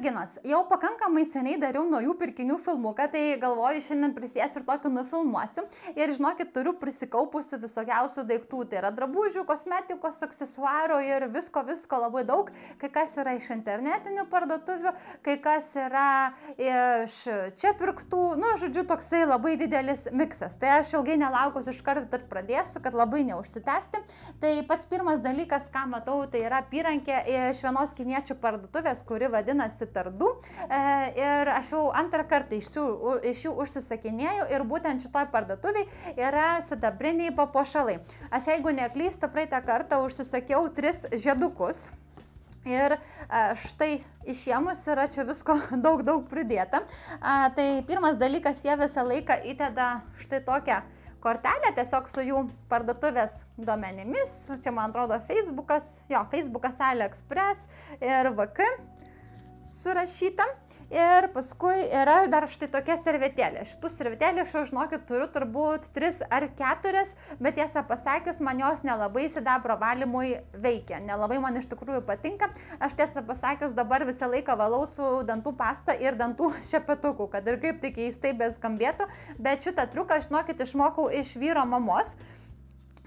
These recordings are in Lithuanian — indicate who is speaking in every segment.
Speaker 1: merginos, jau pakankamai seniai dariau naujų pirkinių filmuką, tai galvoju, šiandien prisėsiu ir tokį nufilmuosiu. Ir žinokit, turiu prisikaupusi visokiausių daiktų. Tai yra drabužių, kosmetikos, aksesuarų ir visko, visko labai daug. Kai kas yra iš internetinių parduotuvių, kai kas yra iš čia pirktų, nu, žodžiu, toksai labai didelis miksas. Tai aš ilgai nelaukus iš karto ir pradėsiu, kad labai neužsitęsti. Tai pats pirmas dalykas, ką matau, tai yra pyrankė iš vienos kiniečių parduotuvės, kuri vadinasi Tardu. E, ir aš jau antrą kartą iš jų, iš jų užsisakinėjau ir būtent šitoj parduotuviai yra sidabriniai papuošalai. Aš jeigu neklystu, praeitą kartą užsisakiau tris žiedukus. Ir e, štai išėmus yra čia visko daug, daug pridėta. A, tai pirmas dalykas, jie visą laiką įdeda štai tokią kortelę tiesiog su jų parduotuvės duomenimis. Čia man atrodo Facebookas, jo, Facebookas AliExpress ir VK surašyta. Ir paskui yra dar štai tokia servetėlė. Šitų servetėlė, aš žinokit, turiu turbūt 3 ar 4, bet tiesą pasakius, man jos nelabai sidabro valymui veikia. Nelabai man iš tikrųjų patinka. Aš tiesą pasakius, dabar visą laiką valau su dantų pasta ir dantų šepetuku, kad ir kaip tik keistai beskambėtų. Bet šitą triuką, žinokit, išmokau iš vyro mamos.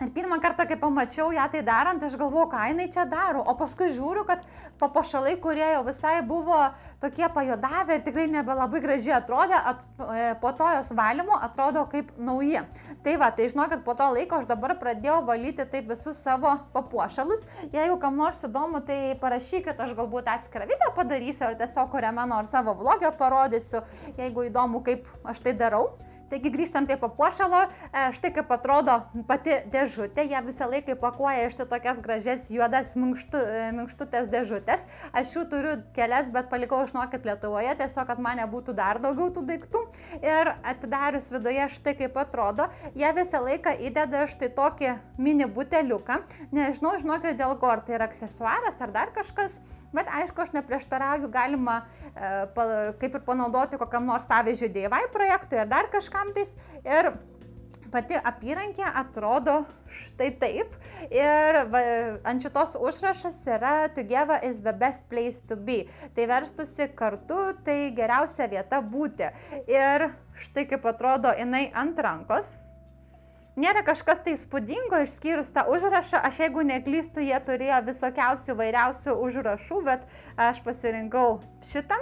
Speaker 1: Ir pirmą kartą, kai pamačiau ją tai darant, aš galvoju, ką jinai čia daro, o paskui žiūriu, kad papuošalai, kurie jau visai buvo tokie pajodavę ir tikrai nebelabai gražiai atrodė, at, e, po to jos valymo atrodo kaip nauji. Tai va, tai žinokit, po to laiko aš dabar pradėjau valyti taip visus savo papuošalus. Jeigu kam nors įdomu, tai parašykit, aš galbūt atskirą video padarysiu ar tiesiog kuriame nors savo vlogę parodysiu, jeigu įdomu, kaip aš tai darau. Taigi grįžtam prie papuošalo, e, štai kaip atrodo pati dėžutė, ją visą laiką pakuoja iš tokias gražias juodas minkštu, e, minkštutės dėžutės. Aš jų turiu kelias, bet palikau išnokit Lietuvoje, tiesiog, kad man nebūtų dar daugiau tų daiktų. Ir atidarius viduje štai kaip atrodo, ją visą laiką įdeda štai tokį mini buteliuką. Nežinau, žinokit, dėl ko, ar tai yra aksesuaras ar dar kažkas. Bet aišku, aš neprieštarauju, galima e, kaip ir panaudoti kokiam nors, pavyzdžiui, DIY projektui ar dar kažkam tais. Ir pati apyrankė atrodo štai taip. Ir va, ant šitos užrašas yra Together is the best place to be. Tai verstusi kartu, tai geriausia vieta būti. Ir štai kaip atrodo jinai ant rankos. Nėra kažkas tai įspūdingo, išskyrus tą užrašą. Aš jeigu neklystu, jie turėjo visokiausių vairiausių užrašų, bet aš pasirinkau šitą.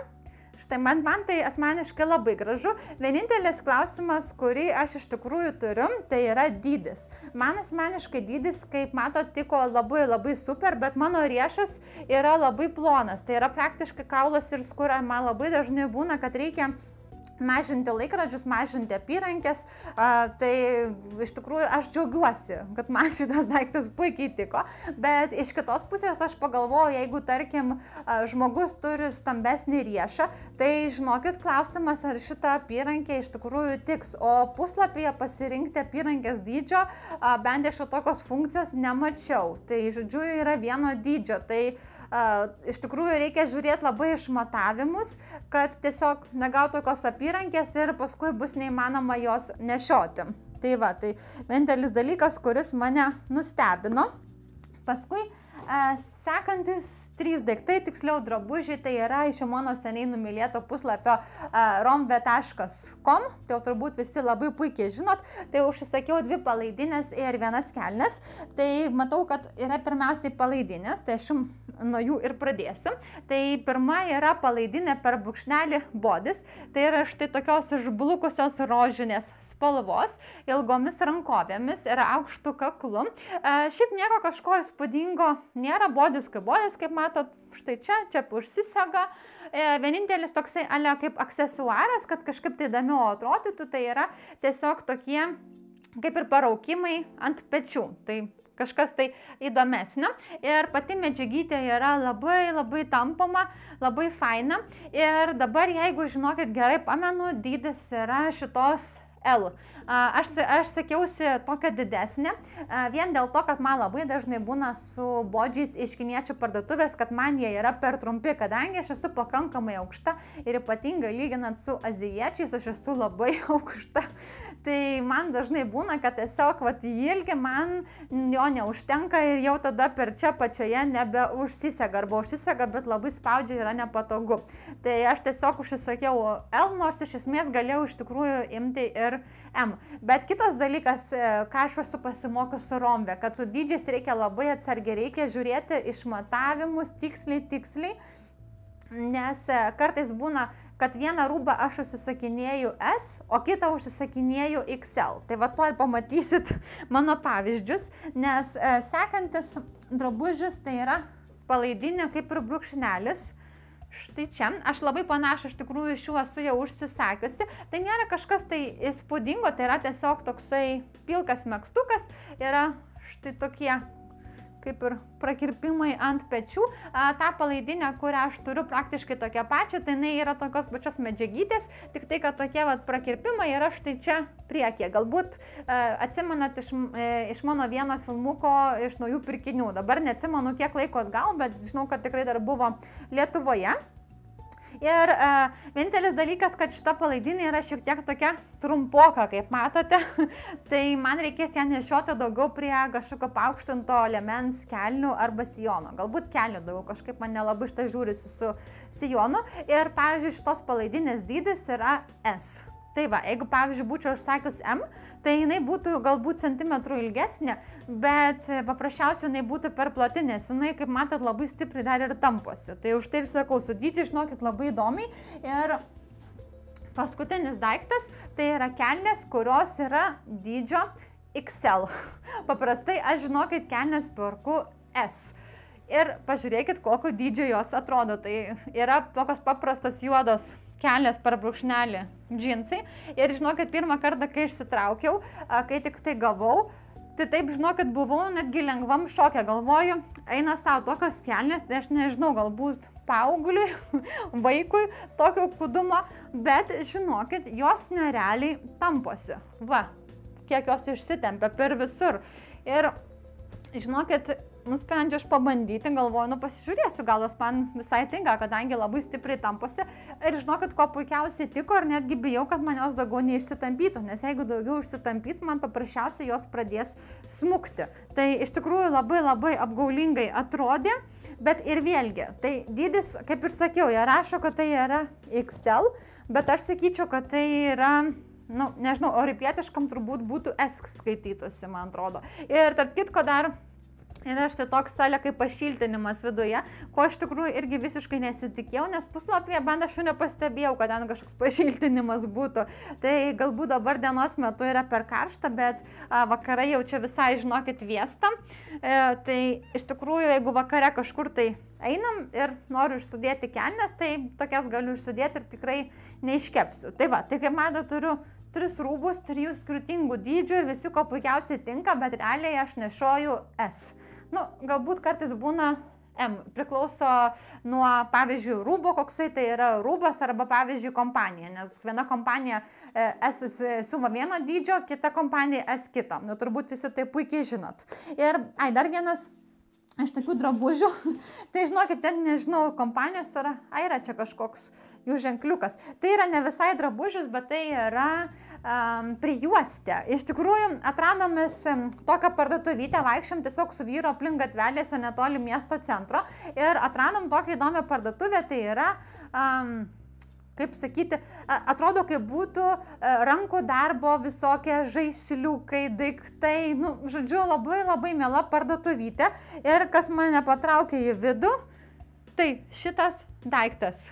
Speaker 1: Štai man, man tai asmeniškai labai gražu. Vienintelis klausimas, kurį aš iš tikrųjų turiu, tai yra dydis. Man asmeniškai dydis, kaip matot, tiko labai labai super, bet mano riešas yra labai plonas. Tai yra praktiškai kaulas ir skūra. Man labai dažnai būna, kad reikia mažinti laikrodžius, mažinti apyrankės. A, tai iš tikrųjų aš džiaugiuosi, kad man šitas daiktas puikiai tiko, bet iš kitos pusės aš pagalvoju, jeigu tarkim a, žmogus turi stambesnį riešą, tai žinokit klausimas, ar šita apyrankė iš tikrųjų tiks. O puslapyje pasirinkti apyrankės dydžio, a, bent iš tokios funkcijos nemačiau. Tai žodžiu yra vieno dydžio. Tai, iš tikrųjų reikia žiūrėti labai išmatavimus, kad tiesiog negautų tokios apyrankės ir paskui bus neįmanoma jos nešioti. Tai va, tai vienintelis dalykas, kuris mane nustebino. Paskui sekantis trys daiktai, tiksliau drabužiai, tai yra iš mano seniai numylėto puslapio rombe.com, tai jau turbūt visi labai puikiai žinot, tai užsisakiau dvi palaidinės ir vienas kelnes, tai matau, kad yra pirmiausiai palaidinės, tai aš jums nuo jų ir pradėsiu. Tai pirma yra palaidinė per bukšnelį bodis, tai yra štai tokios išblukusios rožinės spalvos, ilgomis rankovėmis ir aukštų kaklu. Šiaip nieko kažko įspūdingo nėra, bodis kaip bodis, kaip matot, štai čia, čia užsisega. E, vienintelis toksai, ale kaip aksesuaras, kad kažkaip tai įdomiau atrodytų, tai yra tiesiog tokie kaip ir paraukimai ant pečių. Tai kažkas tai įdomesnio. Ir pati medžiagytė yra labai labai tampama, labai faina. Ir dabar, jeigu žinokit gerai pamenu, dydis yra šitos L. Aš, aš sakiausi tokią didesnę, vien dėl to, kad man labai dažnai būna su bodžiais iš kiniečių parduotuvės, kad man jie yra per trumpi, kadangi aš esu pakankamai aukšta ir ypatingai lyginant su azijiečiais, aš esu labai aukšta. Tai man dažnai būna, kad tiesiog vat ilgi man jo neužtenka ir jau tada per čia pačioje nebeužsisega arba užsisega, bet labai spaudžia yra nepatogu. Tai aš tiesiog užsisakiau L, nors iš esmės galėjau iš tikrųjų imti ir M. Bet kitas dalykas, e, ką aš esu pasimokius su Rombe, kad su dydžiais reikia labai atsargiai, reikia žiūrėti išmatavimus tiksliai, tiksliai, nes e, kartais būna, kad vieną rūbą aš užsisakinėju S, o kitą užsisakinėju XL. Tai va to ir pamatysit mano pavyzdžius, nes e, sekantis drabužis tai yra palaidinė kaip ir brūkšnelis Štai čia, aš labai panašu iš tikrųjų šiuo esu jau užsisakiusi. Tai nėra kažkas tai įspūdingo, tai yra tiesiog toksai pilkas mėgstukas, yra štai tokie kaip ir prakirpimai ant pečių. A, ta palaidinė, kurią aš turiu praktiškai tokia pačia, tai jinai yra tokios pačios medžiagytės, tik tai, kad tokie vat, prakirpimai yra štai čia priekyje. Galbūt a, atsimenat iš, e, iš mano vieno filmuko iš naujų pirkinių. Dabar neatsimenu kiek laiko atgal, bet žinau, kad tikrai dar buvo Lietuvoje. Ir uh, vienintelis dalykas, kad šita palaidinė yra šiek tiek tokia trumpoka, kaip matote, tai man reikės ją nešioti daugiau prie kažkokio paaukštinto lemens kelnių arba sijono. Galbūt kelnių daugiau, kažkaip man nelabai šitą žiūrisi su sijonu. Ir, pavyzdžiui, šitos palaidinės dydis yra S. Tai va, jeigu pavyzdžiui būčiau užsakius M, tai jinai būtų galbūt centimetrų ilgesnė, bet paprasčiausiai jinai būtų per plati, nes jinai, kaip matot, labai stipriai dar ir tamposi. Tai už tai ir sakau, su dydžiai, žinokit, labai įdomiai. Ir paskutinis daiktas, tai yra kelnės, kurios yra dydžio XL. Paprastai aš žinokit, kelnės perku S. Ir pažiūrėkit, kokio dydžio jos atrodo. Tai yra tokios paprastos juodos kelias per brūkšnelį džinsai. Ir žinokit, pirmą kartą, kai išsitraukiau, kai tik tai gavau, tai taip žinokit, buvau netgi lengvam šokė, galvoju, eina savo tokios kelnes, tai aš nežinau, galbūt paaugliui, vaikui tokio kudumo, bet žinokit, jos nerealiai tamposi. Va, kiek jos išsitempia per visur. Ir žinokit, nusprendžiau aš pabandyti, galvoju, nu pasižiūrėsiu, gal jos man visai tinka, kadangi labai stipriai tamposi. Ir žinokit, ko puikiausiai tiko ir netgi bijau, kad man jos daugiau neišsitampytų, nes jeigu daugiau išsitampys, man paprasčiausiai jos pradės smukti. Tai iš tikrųjų labai labai apgaulingai atrodė. Bet ir vėlgi, tai dydis, kaip ir sakiau, jie rašo, kad tai yra XL, bet aš sakyčiau, kad tai yra nu, nežinau, oripietiškam turbūt būtų S skaitytųsi, man atrodo. Ir tarp kitko dar Yra štai toks salė kaip pašiltinimas viduje, ko iš tikrųjų irgi visiškai nesitikėjau, nes puslapyje bent aš jau nepastebėjau, kad ten kažkoks pašiltinimas būtų. Tai galbūt dabar dienos metu yra per karšta, bet vakarai jau čia visai, žinokit, viesta. E, tai iš tikrųjų, jeigu vakare kažkur tai einam ir noriu užsidėti kelnes, tai tokias galiu užsidėti ir tikrai neiškepsiu. Tai va, tai kaip matote, turiu tris rūbus, trijų skirtingų dydžių ir visi ko puikiausiai tinka, bet realiai aš nešioju S nu, galbūt kartais būna M. Priklauso nuo, pavyzdžiui, rūbo, koksai tai yra rūbas arba, pavyzdžiui, kompanija. Nes viena kompanija e, S siūva vieno dydžio, kita kompanija S kito. Nu, turbūt visi tai puikiai žinot. Ir, ai, dar vienas iš tokių drabužių. tai žinokit, ten nežinau, kompanijos yra, ai, yra čia kažkoks jų ženkliukas. Tai yra ne visai drabužis, bet tai yra um, prijuostę. Iš tikrųjų, atradomės tokią parduotuvytę, vaikščiam tiesiog su vyro aplink gatvelėse netoli miesto centro ir atradom tokią įdomią parduotuvę, tai yra um, kaip sakyti, atrodo, kaip būtų rankų darbo visokie žaisliukai, daiktai, nu, žodžiu, labai labai mėla parduotuvytė. Ir kas mane patraukė į vidų, tai šitas daiktas.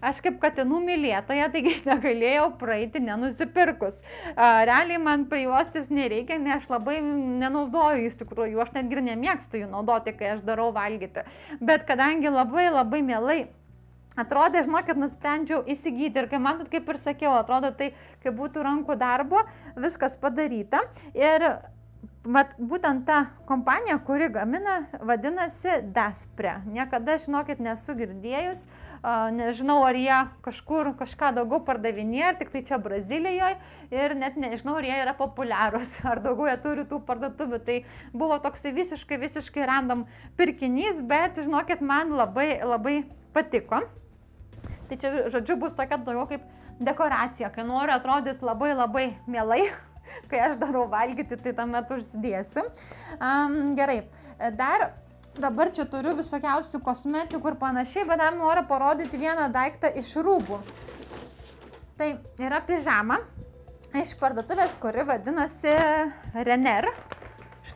Speaker 1: Aš kaip katinų mylėtoja, taigi negalėjau praeiti nenusipirkus. Realiai man prie juostis nereikia, nes aš labai nenaudoju iš tikrųjų, aš netgi nemėgstu jų naudoti, kai aš darau valgyti. Bet kadangi labai labai mielai Atrodė, žinokit, nusprendžiau įsigyti ir kai matot, kaip ir sakiau, atrodo tai, kaip būtų rankų darbo, viskas padaryta. Ir Vat būtent ta kompanija, kuri gamina, vadinasi Daspre. Niekada, žinokit, nesu girdėjus, nežinau, ar jie kažkur kažką daugiau pardavinėja, ar tik tai čia Brazilijoje ir net nežinau, ar jie yra populiarūs, ar daugiau jie turi tų parduotuvių. Tai buvo toksai visiškai, visiškai random pirkinys, bet, žinokit, man labai, labai patiko. Tai čia, žodžiu, bus tokia daugiau kaip dekoracija, kai noriu atrodyti labai labai mielai, kai aš darau valgyti, tai tuomet užsidėsiu. Um, gerai, dar dabar čia turiu visokiausių kosmetikų ir panašiai, bet dar noriu parodyti vieną daiktą iš rūbų. Tai yra pižama iš parduotuvės, kuri vadinasi Renner.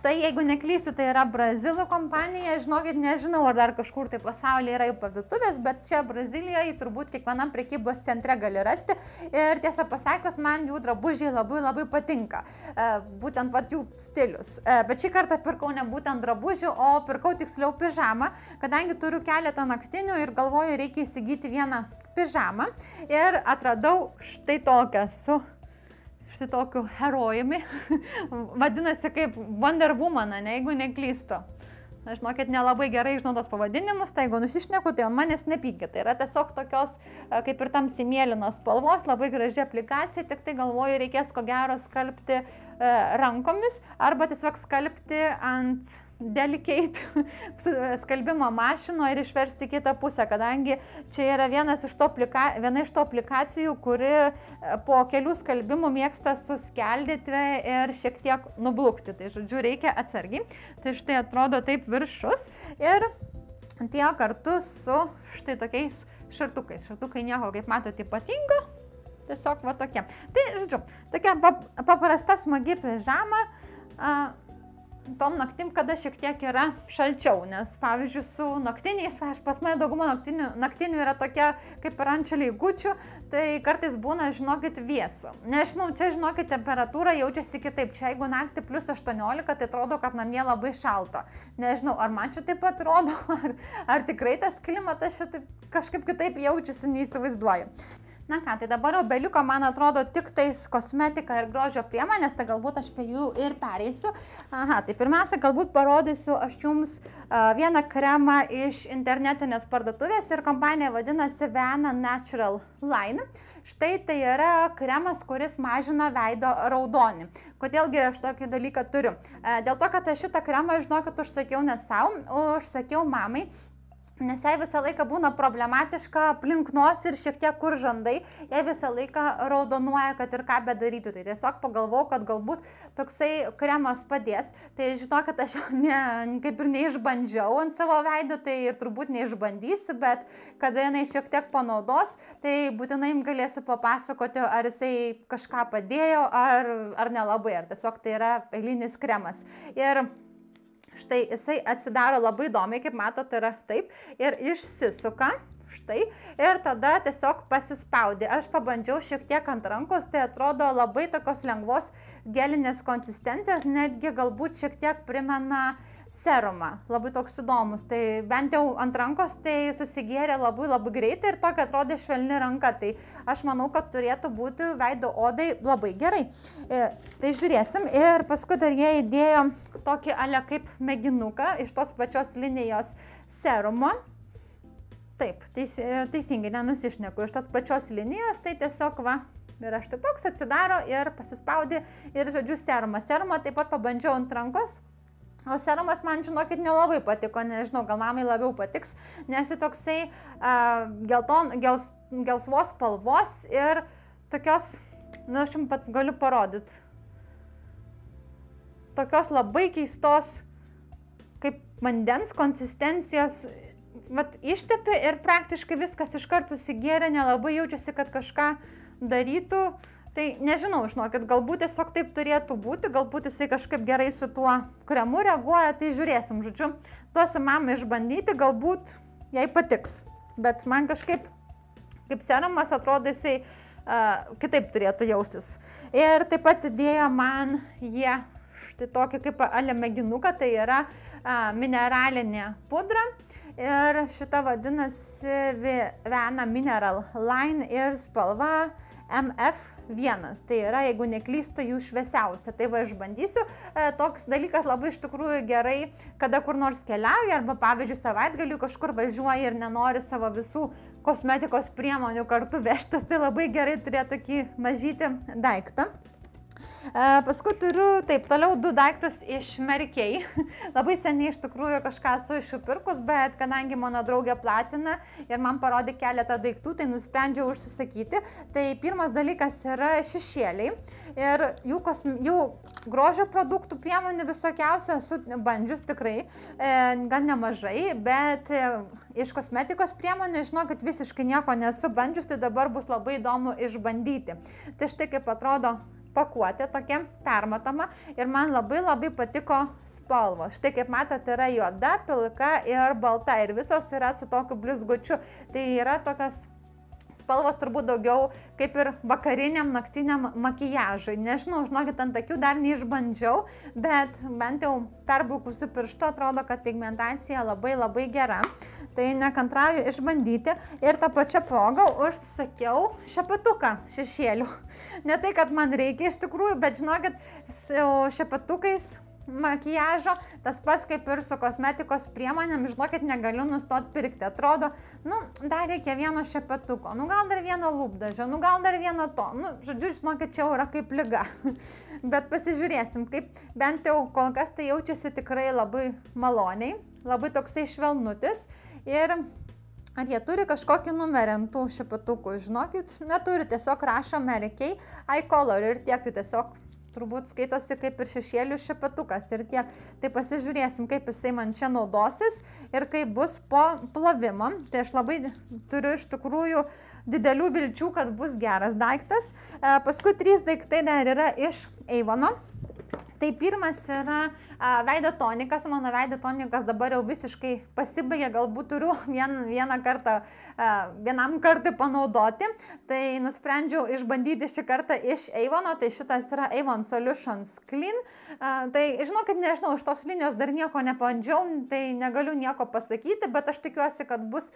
Speaker 1: Štai, jeigu neklysiu, tai yra brazilų kompanija, žinokit, nežinau, ar dar kažkur tai pasaulyje yra jų parduotuvės, bet čia Brazilijoje turbūt kiekvienam prekybos centre gali rasti. Ir tiesą pasakius, man jų drabužiai labai labai patinka. E, būtent pat jų stilius. E, bet šį kartą pirkau ne būtent drabužių, o pirkau tiksliau pižamą, kadangi turiu keletą naktinių ir galvoju, reikia įsigyti vieną pižamą. Ir atradau štai tokią su štai tokiu herojumi. Vadinasi kaip Wonder Woman, ne, jeigu neklystu. Aš žinokit, nelabai gerai žinau tos pavadinimus, tai jeigu nusišneku, tai ant manęs nepykit. Tai yra tiesiog tokios e, kaip ir tam simėlinos spalvos, labai graži aplikacija, tik tai galvoju, reikės ko gero skalbti e, rankomis arba tiesiog skalbti ant delicate skalbimo mašino ir išversti kitą pusę, kadangi čia yra iš aplika, viena iš to aplikacijų, kuri e, po kelių skalbimų mėgsta suskeldyti ir šiek tiek nublukti. Tai žodžiu, reikia atsargiai. Tai štai atrodo taip viršus ir tie kartu su štai tokiais šartukais. Šartukai nieko, kaip matote, ypatingo. Tiesiog va tokie. Tai, žodžiu, tokia paprasta smagi pižama. Uh, tom naktim, kada šiek tiek yra šalčiau, nes pavyzdžiui su naktiniais, aš pas mane dauguma naktinių, naktinių yra tokia kaip ir ančeliai gučių, tai kartais būna, žinokit, vėsų. Nežinau, čia, žinokit, temperatūra jaučiasi kitaip. Čia jeigu naktį plus 18, tai atrodo, kad namie labai šalta. Nežinau, ar man čia taip atrodo, ar, ar tikrai tas klimatas čia kažkaip kitaip jaučiasi, neįsivaizduoju. Na ką, tai dabar obeliko, man atrodo, tik tais kosmetika ir grožio priemonės, tai galbūt aš prie jų ir pereisiu. Aha, tai pirmiausia, galbūt parodysiu aš jums uh, vieną kremą iš internetinės parduotuvės ir kompanija vadinasi Vena Natural Line. Štai tai yra kremas, kuris mažina veido raudonį. Kodėlgi aš tokį dalyką turiu? Dėl to, kad aš šitą kremą, žinokit, užsakiau ne savo, užsakiau mamai, Nes jai visą laiką būna problematiška aplink nosį ir šiek tiek kur žandai, jai visą laiką raudonuoja, kad ir ką bedarytų. Tai tiesiog pagalvojau, kad galbūt toksai kremas padės. Tai žinau, kad aš ne, kaip ir neišbandžiau ant savo veido, tai ir turbūt neišbandysiu, bet kada jinai šiek tiek panaudos, tai būtinai jums galėsiu papasakoti, ar jisai kažką padėjo, ar, ar nelabai, ar tiesiog tai yra eilinis kremas. Ir Štai jisai atsidaro labai įdomiai, kaip matote, yra taip ir išsisuka. Štai. Ir tada tiesiog pasispaudė. Aš pabandžiau šiek tiek ant rankos, tai atrodo labai tokios lengvos gelinės konsistencijos, netgi galbūt šiek tiek primena uh, serumą. Labai toks įdomus. Tai bent jau ant rankos tai susigėrė labai labai greitai ir tokia atrodė švelni ranka. Tai aš manau, kad turėtų būti veido odai labai gerai. E, tai žiūrėsim. Ir paskui dar jie įdėjo tokį ale kaip mėginuką iš tos pačios linijos serumo. Taip, teis, teisingai, nenusišneku. Iš tos pačios linijos tai tiesiog va, Ir aš tai toks atsidaro ir pasispaudė ir, žodžiu, serumas. Serumą taip pat pabandžiau ant rankos, O serumas man, žinokit, nelabai patiko, nežinau, gal mamai labiau patiks, nes jis toksai uh, gelton, gels, gelsvos spalvos ir tokios, na, nu, aš jums pat galiu parodyti, tokios labai keistos, kaip vandens konsistencijos, vat ištepi ir praktiškai viskas iš karto susigėrė, nelabai jaučiasi, kad kažką darytų. Uh, Tai nežinau, žinokit, galbūt tiesiog taip turėtų būti, galbūt jisai kažkaip gerai su tuo kremu reaguoja, tai žiūrėsim, žodžiu, duosiu mamai išbandyti, galbūt jai patiks. Bet man kažkaip, kaip serumas, atrodo, jisai uh, kitaip turėtų jaustis. Ir taip pat įdėjo man jie štai tokį kaip alemėginuką, tai yra uh, mineralinė pudra. Ir šita vadinasi Vena Mineral Line ir spalva MF1. Tai yra, jeigu neklystu, jų šviesiausia. Tai va išbandysiu. E, toks dalykas labai iš tikrųjų gerai, kada kur nors keliauji arba pavyzdžiui savaitgaliu kažkur važiuoji ir nenori savo visų kosmetikos priemonių kartu vežtis, tai labai gerai turėti tokį mažytį daiktą. Paskui turiu, taip, toliau du daiktus iš Merkiai. Labai seniai iš tikrųjų kažką esu išupirkus, bet kadangi mano draugė platina ir man parodė keletą daiktų, tai nusprendžiau užsisakyti. Tai pirmas dalykas yra šešėliai. Ir jų, kosmi, jų grožio produktų priemonių visokiausių esu bandžius tikrai, e, gan nemažai, bet e, iš kosmetikos priemonių, žinokit, visiškai nieko nesu bandžius, tai dabar bus labai įdomu išbandyti. Tai štai kaip atrodo pakuotė tokia permatoma ir man labai labai patiko spalvos. Štai kaip matote yra juoda, pilka ir balta ir visos yra su tokiu blizgučiu. Tai yra tokios spalvos turbūt daugiau kaip ir vakariniam naktiniam makijažui. Nežinau, žinokit, ant akių dar neišbandžiau, bet bent jau perbraukusi pirštu atrodo, kad pigmentacija labai labai gera. Tai nekantrauju išbandyti ir tą pačią progą užsakiau šepetuką šešėlių. Ne tai, kad man reikia iš tikrųjų, bet žinokit, su šepetukais makijažo, tas pats kaip ir su kosmetikos priemonėm, žinokit, negaliu nustot pirkti. Atrodo, nu, dar reikia vieno šepetuko, nu gal dar vieno lūpdažio, nu gal dar vieno to. Nu, žodžiu, žinokit, čia yra kaip lyga. Bet pasižiūrėsim, kaip bent jau kol kas tai jaučiasi tikrai labai maloniai, labai toksai švelnutis. Ir Ar jie turi kažkokį numerį ant tų šepetukų, žinokit, neturi, tiesiog rašo Amerikiai, iColor ir tiek, tai tiesiog turbūt skaitosi kaip ir šešėlių šepetukas ir tiek. Tai pasižiūrėsim, kaip jisai man čia naudosis ir kaip bus po plovimo. Tai aš labai turiu iš tikrųjų didelių vilčių, kad bus geras daiktas. E, paskui trys daiktai dar yra iš Eivono. Tai pirmas yra a, veido tonikas, mano veido tonikas dabar jau visiškai pasibaigė, galbūt turiu vien, vieną kartą, a, vienam kartui panaudoti. Tai nusprendžiau išbandyti šį kartą iš Eivono, tai šitas yra Eivon Solutions Clean. A, tai žinokit, nežinau, iš tos linijos dar nieko nepandžiau, tai negaliu nieko pasakyti, bet aš tikiuosi, kad bus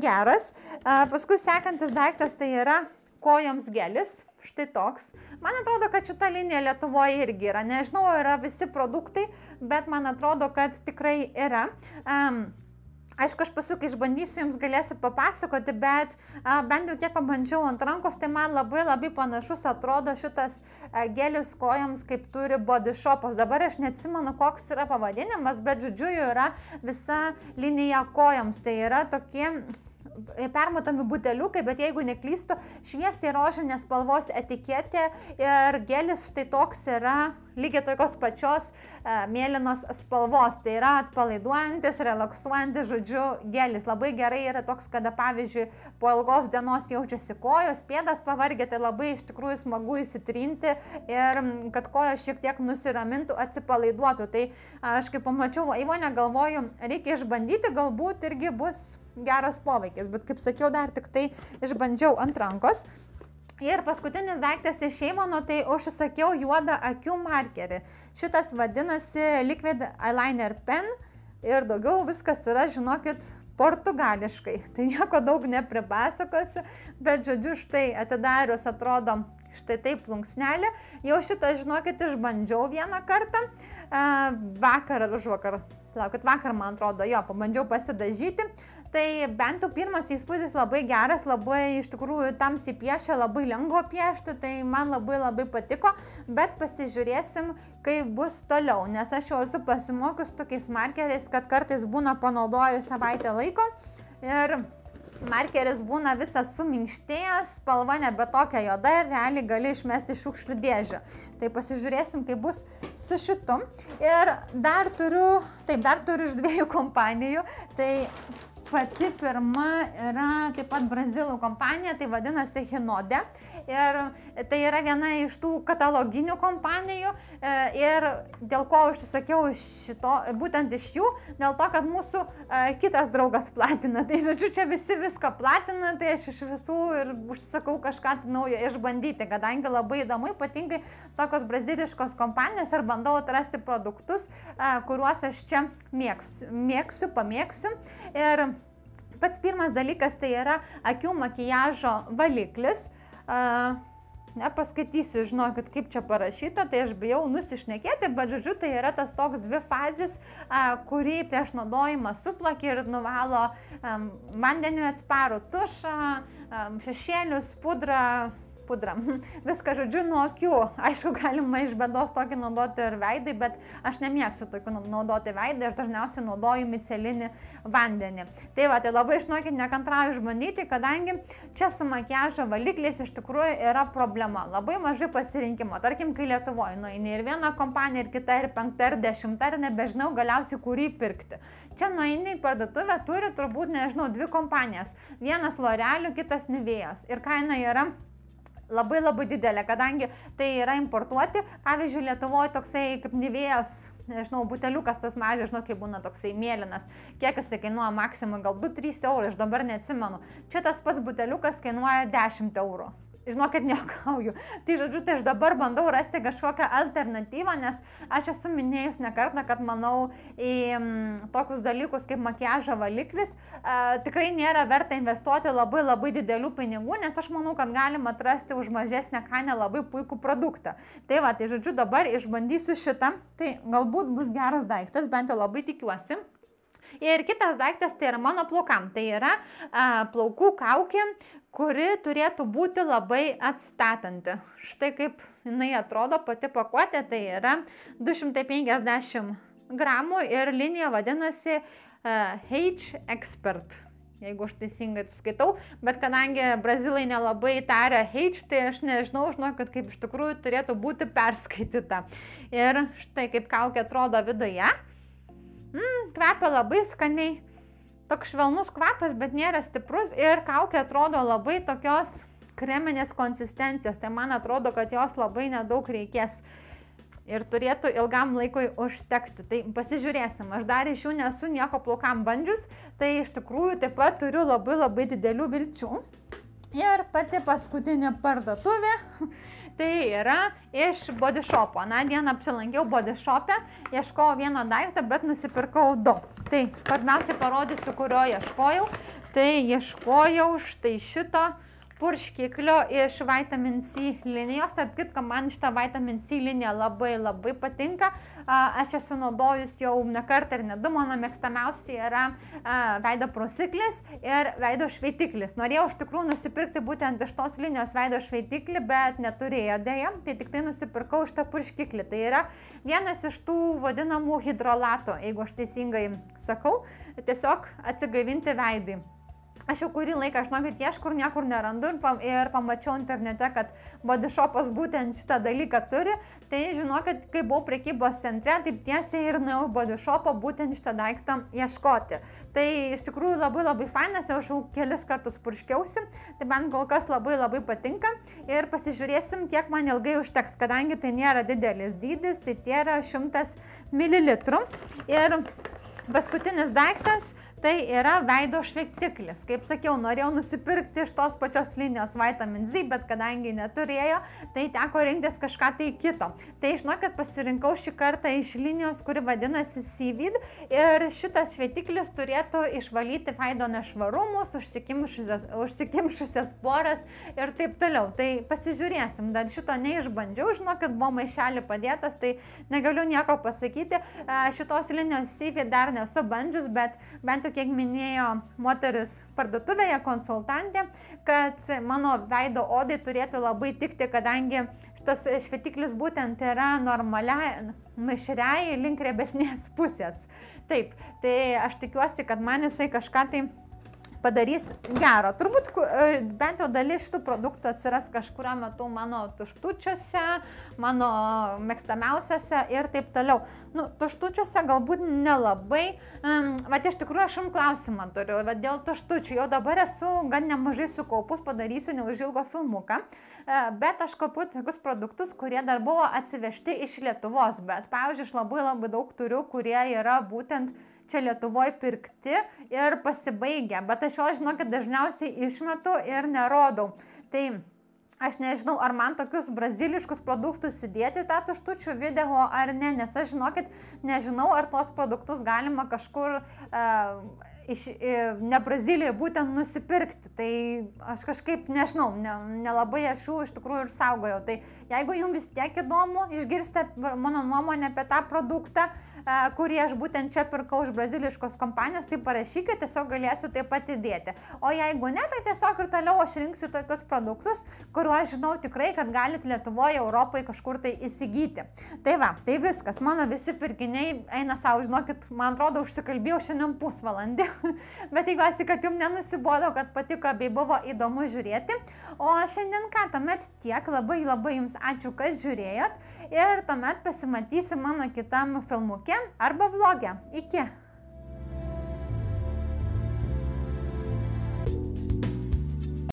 Speaker 1: geras. A, paskui sekantis daiktas tai yra kojoms gelis štai toks. Man atrodo, kad šita linija Lietuvoje irgi yra. Nežinau, yra visi produktai, bet man atrodo, kad tikrai yra. Um, Aišku, aš paskui, kai išbandysiu, jums galėsiu papasakoti, bet a, bent jau tiek pabandžiau ant rankos, tai man labai labai panašus atrodo šitas a, gelis kojams, kaip turi body shopas. Dabar aš neatsimenu, koks yra pavadinimas, bet žodžiu, yra visa linija kojams. Tai yra tokie permatomi buteliukai, bet jeigu neklystu, šviesiai rožinės spalvos etiketė ir gelis štai toks yra lygiai tokios pačios e, mėlynos spalvos. Tai yra atpalaiduojantis, relaksuojantis, žodžiu, gelis. Labai gerai yra toks, kada pavyzdžiui po ilgos dienos jaučiasi kojos, pėdas pavargė, tai labai iš tikrųjų smagu įsitrinti ir kad kojos šiek tiek nusiramintų, atsipalaiduotų. Tai aš kaip pamačiau įmonę, galvoju, reikia išbandyti, galbūt irgi bus geras poveikis, bet kaip sakiau, dar tik tai išbandžiau ant rankos. Ir paskutinis daiktas iš Šeimono, tai užsakiau juodą akių markerį. Šitas vadinasi Liquid Eyeliner Pen ir daugiau viskas yra, žinokit, portugališkai. Tai nieko daug nepripasakosiu, bet žodžiu, štai atidarius atrodo štai taip plunksnelė. Jau šitą, žinokit, išbandžiau vieną kartą, vakar ar už vakar. Laukit, vakar, man atrodo, jo, pabandžiau pasidažyti. Tai bent jau pirmas įspūdis labai geras, labai iš tikrųjų tamsiai piešia, labai lengva piešti, tai man labai labai patiko, bet pasižiūrėsim, kaip bus toliau, nes aš jau esu pasimokius tokiais markeriais, kad kartais būna panaudoju savaitę laiko ir markeris būna visas suminkštėjęs, spalva nebe tokia joda ir realiai gali išmesti šiukšlių dėžę. Tai pasižiūrėsim, kaip bus su šitu. Ir dar turiu, taip, dar turiu iš dviejų kompanijų. Tai pati pirma yra taip pat brazilų kompanija, tai vadinasi Hinode. Ir tai yra viena iš tų kataloginių kompanijų. E, ir dėl ko užsisakiau šito, būtent iš jų, dėl to, kad mūsų e, kitas draugas platina. Tai žodžiu, čia visi viską platina, tai aš iš visų ir užsisakau kažką tai naujo išbandyti, kadangi labai įdomu, ypatingai tokios braziliškos kompanijos ir bandau atrasti produktus, e, kuriuos aš čia mėgsiu, mėgsiu pamėgsiu. Ir Pats pirmas dalykas tai yra akių makijažo valiklis. Uh, nepaskaitysiu, žinokit, kaip čia parašyta, tai aš bijau nusišnekėti, bet žodžiu, tai yra tas toks dvi fazis, a, kurį prieš naudojimą suplakė ir nuvalo a, vandeniu atsparų tušą, a, šešėlius, pudrą, pudra. Viską žodžiu nuo akių. Aišku, galima iš bėdos tokį naudoti ir veidai, bet aš nemėgstu tokių naudoti veidai, aš dažniausiai naudoju micelinį vandenį. Tai va, tai labai išnokit nekantrauju išbandyti, kadangi čia su makiažo valikliais iš tikrųjų yra problema. Labai mažai pasirinkimo. Tarkim, kai Lietuvoje nueini ir viena kompanija, ir kita, ir penkta, ir dešimta, ir nebežinau galiausiai kurį pirkti. Čia nueini į parduotuvę, turi turbūt, nežinau, dvi kompanijas. Vienas L'Oreal, kitas Nivėjas. Ir kaina yra labai labai didelė, kadangi tai yra importuoti. Pavyzdžiui, Lietuvoje toksai kaip Nivėjas, nežinau, buteliukas tas mažas, žinau, kaip būna toksai mėlynas. Kiek jis kainuoja maksimum, gal 2-3 eurų, aš dabar neatsimenu. Čia tas pats buteliukas kainuoja 10 eurų žinokit, neokauju. Tai žodžiu, tai aš dabar bandau rasti kažkokią alternatyvą, nes aš esu minėjus ne kartą, kad manau į m, tokius dalykus kaip makiažo valiklis a, tikrai nėra verta investuoti labai labai didelių pinigų, nes aš manau, kad galima atrasti už mažesnę kainą labai puikų produktą. Tai va, tai žodžiu, dabar išbandysiu šitą, tai galbūt bus geras daiktas, bent jau labai tikiuosi. Ir kitas daiktas tai yra mano plaukam. Tai yra a, plaukų kaukė, kuri turėtų būti labai atstatanti. Štai kaip jinai atrodo pati pakuotė, tai yra 250 gramų ir linija vadinasi uh, H Expert. Jeigu aš teisingai skaitau, bet kadangi brazilai nelabai taria H, tai aš nežinau, žinokit, kaip iš tikrųjų turėtų būti perskaityta. Ir štai kaip kaukė atrodo viduje. Mm, kvepia labai skaniai toks švelnus kvapas, bet nėra stiprus ir kaukė atrodo labai tokios kreminės konsistencijos. Tai man atrodo, kad jos labai nedaug reikės ir turėtų ilgam laikui užtekti. Tai pasižiūrėsim, aš dar iš jų nesu nieko plaukam bandžius, tai iš tikrųjų taip pat turiu labai labai didelių vilčių. Ir pati paskutinė parduotuvė Tai yra iš body shopo. Na, dieną apsilankiau body shop'e, ieškojau vieno daikto, bet nusipirkau du. Tai pirmiausia parodysiu, kurio ieškojau. Tai ieškojau štai šito purškiklio iš vitamin C linijos. Tarp kitko, man šitą vitamin C liniją labai labai patinka. Aš esu naudojus jau ne kartą ir ne du, mano mėgstamiausi yra veido prosiklis ir veido šveitiklis. Norėjau iš tikrųjų nusipirkti būtent iš tos linijos veido šveitiklį, bet neturėjau dėja, tai tik tai nusipirkau šitą purškiklį. Tai yra vienas iš tų vadinamų hidrolatų, jeigu aš teisingai sakau, tiesiog atsigaivinti veidai. Aš jau kurį laiką, žinokit, ieškur niekur nerandu ir, pam, ir pamačiau internete, kad body shopas būtent šitą dalyką turi. Tai žinokit, kai buvau prekybos centre, taip tiesiai ir nuėjau į body shopą būtent šitą daiktą ieškoti. Tai iš tikrųjų labai labai fainas, jau jau kelis kartus purškiausi, tai man kol kas labai labai patinka. Ir pasižiūrėsim, kiek man ilgai užteks, kadangi tai nėra didelis dydis, tai tai yra 100 ml. Ir paskutinis daiktas tai yra veido šveitiklis. Kaip sakiau, norėjau nusipirkti iš tos pačios linijos vitamin Z, bet kadangi neturėjo, tai teko rinktis kažką tai kito. Tai žinau, kad pasirinkau šį kartą iš linijos, kuri vadinasi Seaweed ir šitas šveitiklis turėtų išvalyti veido nešvarumus, užsikimšusias, užsikimšusias poras ir taip toliau. Tai pasižiūrėsim, dar šito neišbandžiau, žinau, kad buvo maišelį padėtas, tai negaliu nieko pasakyti. Šitos linijos Seaweed dar nesu bandžius, bet bent jau kiek minėjo moteris parduotuvėje, konsultantė, kad mano veido odai turėtų labai tikti, kadangi šitas švitiklis būtent yra normaliai, mišriai link rebesnės pusės. Taip, tai aš tikiuosi, kad man jisai kažką tai padarys gero. Turbūt e, bent jau dalis šitų produktų atsiras kažkurio metu mano tuštučiuose, mano mėgstamiausiuose ir taip toliau. Nu, tuštučiuose galbūt nelabai. Um, Vat iš tikrųjų aš jums klausimą turiu, bet dėl tuštučių jau dabar esu gan nemažai sukaupus, padarysiu neužilgo filmuką. E, bet aš kaupiu tokius produktus, kurie dar buvo atsivežti iš Lietuvos, bet pavyzdžiui, aš labai labai daug turiu, kurie yra būtent čia Lietuvoje pirkti ir pasibaigę, bet aš jo žinokit dažniausiai išmetu ir nerodau. Tai aš nežinau, ar man tokius braziliškus produktus įdėti tą tuštučių video ar ne, nes aš žinokit, nežinau, ar tuos produktus galima kažkur uh, iš, ne Brazilijoje būtent nusipirkti. Tai aš kažkaip nežinau, ne, nelabai aš jų iš tikrųjų ir saugojau. Tai jeigu jums vis tiek įdomu išgirsti mano nuomonę apie tą produktą, kurį aš būtent čia pirkau iš braziliškos kompanijos, tai parašykite, tiesiog galėsiu taip pat įdėti. O jeigu ne, tai tiesiog ir toliau aš rinksiu tokius produktus, kuriuos žinau tikrai, kad galite Lietuvoje, Europoje kažkur tai įsigyti. Tai va, tai viskas, mano visi pirkiniai eina savo, žinokit, man atrodo, užsikalbėjau šiandien pusvalandį, bet tikiuosi, kad jums nenusibodo, kad patiko bei buvo įdomu žiūrėti. O šiandien ką, tuomet tiek, labai labai jums ačiū, kad žiūrėjot ir tuomet pasimatysim mano kitam filmuke arba vlogė. Iki.